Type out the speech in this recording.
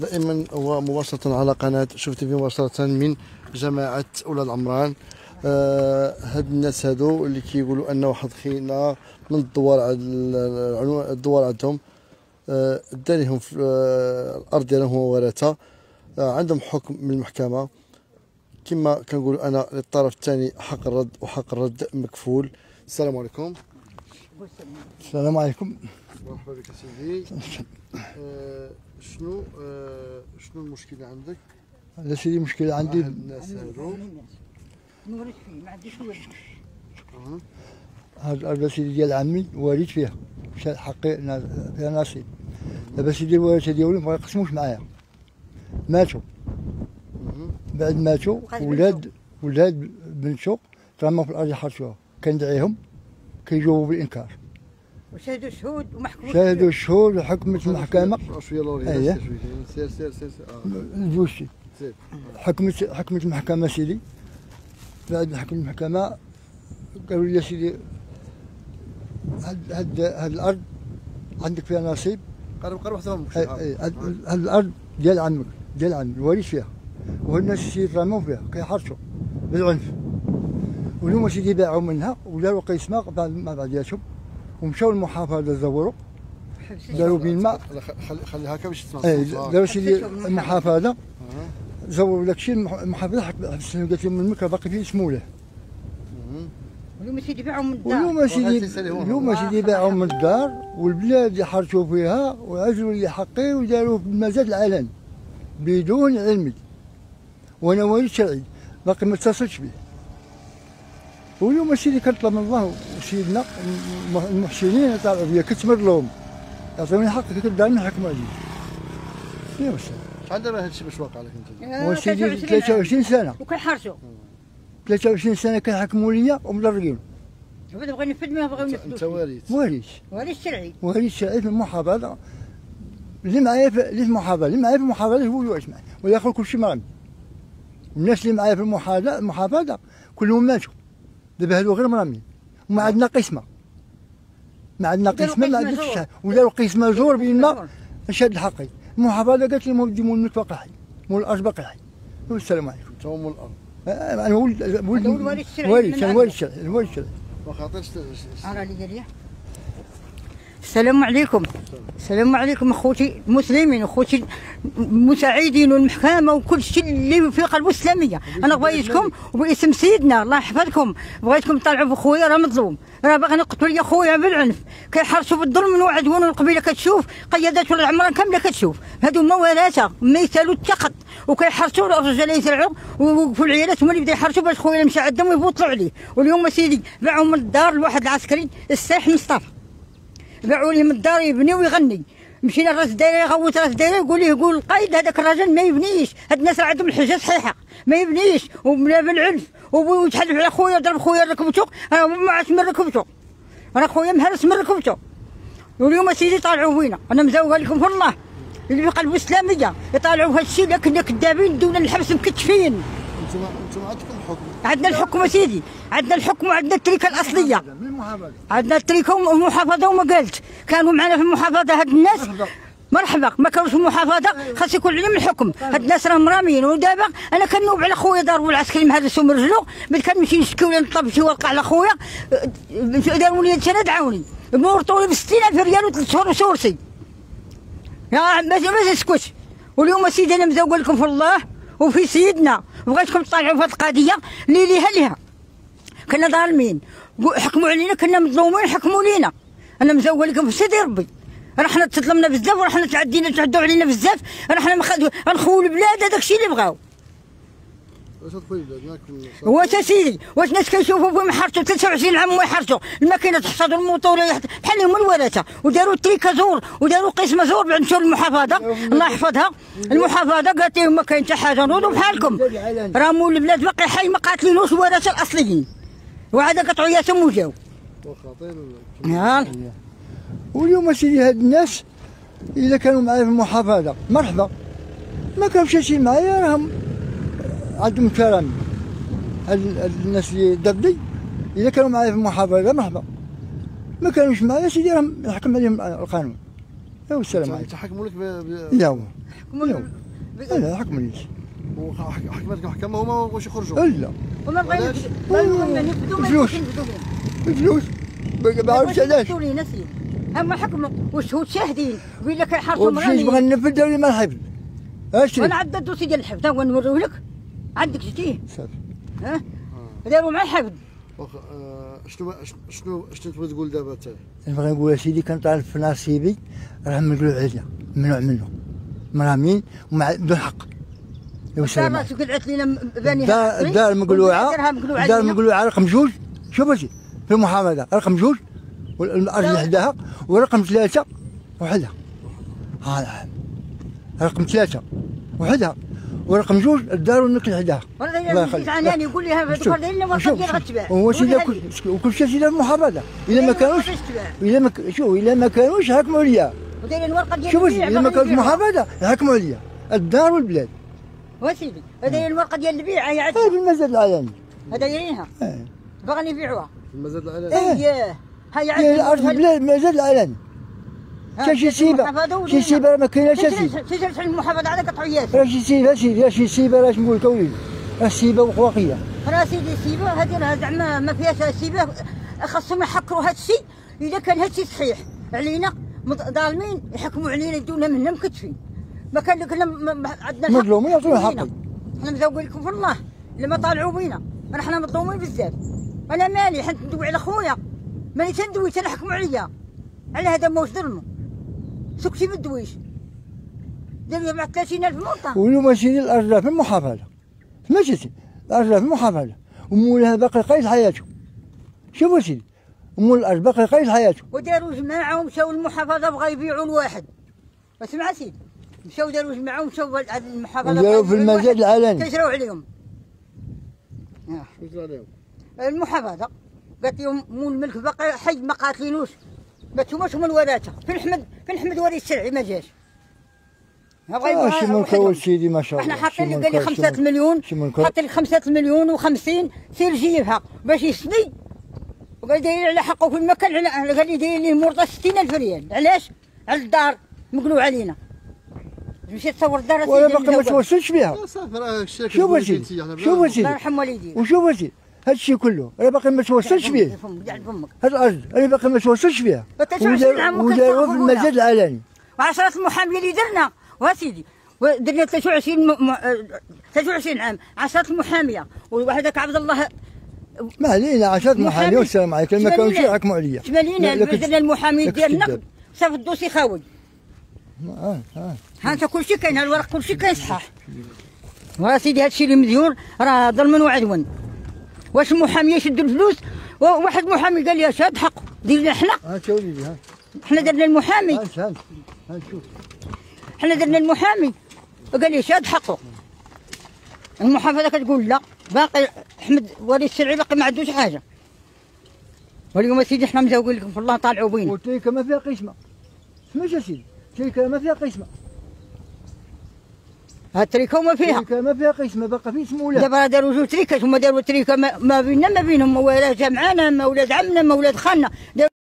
دائما هو مباشرة على قناة شوف تيفي مباشرة من جماعة أولاد العمران آه هاد الناس هادو اللي كيقولوا أن واحد خينا من الدوار على الدوار عندهم. آه داريهم في آه الأرض ديالهم هو ورثة آه عندهم حكم من المحكمة. كما كنقول أنا للطرف الثاني حق الرد وحق الرد مكفول. السلام عليكم. السلام عليكم. مرحبا بك سيدي. آه شنو آه شنو المشكلة عندك؟ هذا سيدي مشكلة عندي. الناس هادو نورث فيه ما عنديش ولد آه. هاد الأرض سيدي ديال عمي وريت فيها. مشى حقي فيها نصيب دابا سيدي الورثة ديالهم ما يقسموش معايا. ماتوا. بعد ماتوا ولاد ولاد بنتو ترموا في الأرض حرشوها كندعيهم. كيجاوبوا بالإنكار وشهدوا شهود ومحكومين شاهدوا الشهود وحكمت المحكمة. شوية لوري أييه. سير. سير سير سير سير. جوجتي سير. حكمت حكمت المحكمة سيدي. بعد ما حكمت المحكمة قالوا لي يا سيدي هاد هاد هاد الأرض عندك فيها نصيب؟ قرب قرب حتى أي- أي، هاد الأرض ديال عمك ديال عمي الوريث فيها. والناس اللي يترموا فيها كيحرشوا بالعنف. واليوم سيدي باعوا منها وداروا قسمة بعد مع بعضياتهم ومشاو للمحافظة زوروا داروا بين الماء خلي خلي هكا باش تسمع. آه. داروا. المحافظة آه. زوروا داك الشيء المح- المحافظة حبسنا قالت لهم الملك باقي فيه اسمه له مهم. واليوم سيدي باعوا من الدار سيدي سالي هون. اليوم سيدي باعوا من الدار والبلاد يحرشوا فيها وعزلوا لي حقي وداروا بالمزاد العلن بدون علمي وأنا ولي شرعي باقي ما اتصلتش به واليوم سيدي كنطلب من الله وسيدنا الم- المحسنين يطلعوا فيا كتمر لهم. يعطوني حقي كدار نحكم عليه يا وسلام شحال دابا هادشي باش واقع لك أنت؟ آه، وسيدي 23 23 سنة. وكيحرشوا 23 سنة. كيحكموا ليا ومدرقين بعد بغا ينفذ ما بغاو انت ينفذوا وارث وارث وهذا الشرعي وهذه الشرعيه في المحافظة. اللي معايا في اللي في المحافظة اللي معايا في المحافظة هو اللي واش معايا والاخر كل شيء مرمي الناس اللي معايا في المحافظه المحافظة كلهم ماتوا. دابا هادو غير مرمين وما عندنا قسمة. ما عندنا قسمة ما قسمة عندناش وداروا قسمة زور بين ما شاد حقي المحافظه قالت لي مولدي مول الملك باقي حي مول الأرض باقي. حي والسلام عليكم. انت هو من الأرض. آه، أنا ولد ولد هذا هو الوالد الشرعي والد من كان عنده. والد شرعي الوالد شرعي. ما خاطرش أرى لي ليا. السلام عليكم. السلام عليكم أخوتي المسلمين أخوتي المساعدين والمحكمة وكل شيء اللي في قلبه الإسلامية. أنا بغيتكم وباسم سيدنا الله يحفظكم. بغيتكم تطلعوا في خويا راه مظلوم راه باغي نقتل لي خويا بالعنف. كيحرشوا بالظلم ويعذبون القبيلة كتشوف قيادات العمران كاملة كتشوف. هادو ما ورثه ما يسالوا التقط وكيحرشوا الرجال يسرعوا ويوقفوا العيالات هما اللي بداو يحرشوا باش خويا مشى عندهم ويبوطلوا عليه. واليوم سيدي باعوا من الدار لواحد العسكري السايح مصطفى. باعوا ليه من الدار يبني ويغني. مشينا لرأس الدايرة يغوت رأس الدايرة يقول ليه يقول القايد هذاك الراجل ما يبنيش. هاد الناس راه عندهم الحجة صحيحة ما يبنيش. وبلا بالعنف. ويتحدث على خويا ضرب خويا ركبته. راه ما عرفت من ركبته. راه خويا مهرس من ركبته. واليوم سيدي طالعوا فينا أنا مزوقه لكم في الله اللي في قلب الاسلاميه يطالعوا في هذا الشيء لكن كذابين دون الحبس مكتفين. أنتم أنتم عندكم الحكم. عندنا الحكم سيدي عندنا الحكم وعندنا التركه الأصلية. من المحافظه عندنا التريكة والمحافظه وما قالت. كانوا معنا في المحافظة هاد الناس. مرحبا. مرحبا. ما كانوش في المحافظة. خاص يكون علم الحكم. هاد الناس راهم مرامين ودابا أنا كنوب على خويا ضربوا العسكري مهرسوا من رجلو ملي كنمشي نشكي ولا نطلب شي ورقة على خويا. أه، داروا لي أنا دعاوني. مورطوا لي ب 60000 ريال وثلاث شهور وسورسي يا ما ما تسكتش واليوم سيدي أنا مزوق لكم في الله. وفي سيدنا. بغيتكم تطالعوا في هذه القضية اللي ليها. ليها كنا ظالمين. حكموا علينا كنا مظلومين حكموا لينا. أنا مزوق لكم سيدي ربي. رحنا تظلمنا بزاف ورحنا تعدينا تعدوا علينا بزاف. رحنا مخ- غنخووا البلاد هذاك الشيء اللي بغاو. واش سيدي واش الناس كيشوفوا فيهم يحرشوا 23 عام ويحرشوا الماكينة تحصد الموتور بحال هما الورثه وداروا تريكه زور وداروا قسمه زور بعد مشاو للمحافظه الله يحفظها. المحافظة قالت لهم ما كاين حتى حاجة. نوضوا بحالكم. راه مول البلاد باقي حي ما قاتلينوش الورثه الأصليين. وعاد قطعوا ياسم وجاو خطير يلا واليوم سيدي هاد الناس إذا كانوا معايا في المحافظة مرحبا. ما كانوش شي معايا راهم عندهم كرم هاد هاد الناس اللي ضدي إذا كانوا معايا في المحافظة مرحبا. ما كانوش معايا سيدي راهم يحكم عليهم القانون. والسلام عليكم. تحكموا لك ب... ب... لا هو حكموا لا. لا حكم ليش. وحكمت محكمة هما واش يخرجوا؟ الا وما بغينا علاش؟ بغينا نفدوا ما فلوس. نفدوا لنا. الفلوس ما بعرفش علاش. هما حكموا. والشهود شاهدين؟ ويقول لك ومشيت بغى مغاني ننفذ دوري ما نحفظ اشري وأنا عندي الدوسي ديال الحفظ. ها هو نوريه لك عندك شتيه صافي ها؟ داروا مع وخ- آه، شنو شنو شنو تبغي تقول دابا أنت؟ نبغي نقول يا سيدي كان طالب في نصيبي راه مقلوع عليا ممنوع منه. مرامين ومع بدون حق. يا دار قلعت لنا بانيها الدار مقلوعه ودارها مقلوعه رقم جوج. شوف في المحافظة رقم جوج والأرض اللي حداها ورقم ثلاثة وحدها. ها رقم ثلاثة وحدها. ورقم جوج الدار والنكل حداها وأنا الله يخليك. عناني يقول لي هذا الدكتور شوف. غتباع وكل شيء سيدي المحافظة. إلا ما كانوش إلا ما ك- شوف إلا ما كانوش حكموا عليا ودايرين الورقة ديال شوف إلا ما كانوش. محافظة حكموا عليا الدار والبلاد. وسيدي هذا الورقة ديال البيع هي عاد في المزاد العالمي. هذا دايرينها إيه. باغيين يبيعوها في المزاد العلاج إيه. اييه هي هي الأرض في عاد البلاد المزاد العالمي. شي سيبة شي سيبة ما كايناش اسيدي تجلس على المحافظة على قطعيات راه شي سيبة سيدي شي سيبة راه نقول لك وليدي راه سيبة وقواقيه راه سيدي سيبة هذه راه زعما ما فيهاش سيبة. خاصهم يحكروا هذا الشيء إذا كان هذا الشيء صحيح علينا ظالمين يحكموا علينا يدونا منا مكتفين. ما كان لك عندنا مظلومين. يعطونا. حقي. إحنا مزوقين لكم في الله لما طالعوا بينا. راه إحنا مظلومين بزاف. أنا مالي حنت ندوي على خويا. ماني تندوي تنحكموا عليا. على هذا موش ظلمه. سكتي ما تدويش دار لي مع 30000 ملطه واليوم سيدي الأرض في المحافظه ماشي سيدي الأرض في المحافظه ومولها باقي قايد حياته. شوفوا سيدي. مول الأرض باقي قايد حياته. وداروا جماعة ومشاو المحافظه بغا يبيعوا الواحد. اسمع سيدي. مشاو داروا جماعة ومشاو المحافظة وداروا بغا في المزاد. العلني. كيشراو عليهم. آه. عليهم؟ المحافظة. قالت لهم مول الملك باقي حي ما قاتلينوش. ما نتوماش هما الوراثه فين احمد فين احمد ولي الشرعي؟ ما جاش. بغا آه. اول سيدي ما شاء الله. إحنا حاطين لي شي 5 ملك- مليون حاطين لك 5 مليون و50 سير جيبها. باش يسني وقال داير على حقه في المكان. على قال لي داير ليه مرضى 60000 ريال. علاش؟ على الدار. مقلوع علينا. مشيت تصور الدار ولا سيدي باقي ما. توصلش بها. شوف سيدي. شوف سيدي. الله يرحم والديك وشوف سيدي. هذا الشيء كله. أنا باقي ما توصلش فيه. هاد الأرض. أنا باقي ما توصلش فيها. وداروها في؟ المزاد العلني وعشرة المحامية اللي درنا. وسيدي درنا 23 م... م... آه، 23 عام. عشرة المحامية. وواحدك عبد الله ما علينا عشرة محامي. والسلام عليكم. ما كانوش يحكموا عليا. ثمانين لا- لكن- درنا المحامي لكن ديال النقد. كذاب. صافي الدوسي خاوي. آه آه. ها أنت كل شيء كاين الورق كل شيء كاين صحاح. وسيدي هادشي اللي مديون راه ظلم وعدوا واش المحامي يشدوا الفلوس؟ وواحد محامي قال لي شاد حقه دير لنا حنا. ها شوف وليدي ها. حنا درنا المحامي. ها ها ها شوف. حنا درنا المحامي. وقال لي شاد حقه. المحافظه كتقول لا باقي أحمد ولي الشرعي باقي ما عندوش حاجة. واليوم سيدي حنا مزوقين لكم في الله طالعوا بينا. والتريكه ما فيها قسمة. سمعت يا سيدي؟ التريكه ما فيها قسمة. التريكه وما فيها. التريكه ما فيها قسمه باقي في اسم ولا دابا راه داروا جوج تريكات هما داروا تريكة ما, ما بيننا ما بينهم ما ولاد معانا ما ولاد عمنا ما ولاد خالنا.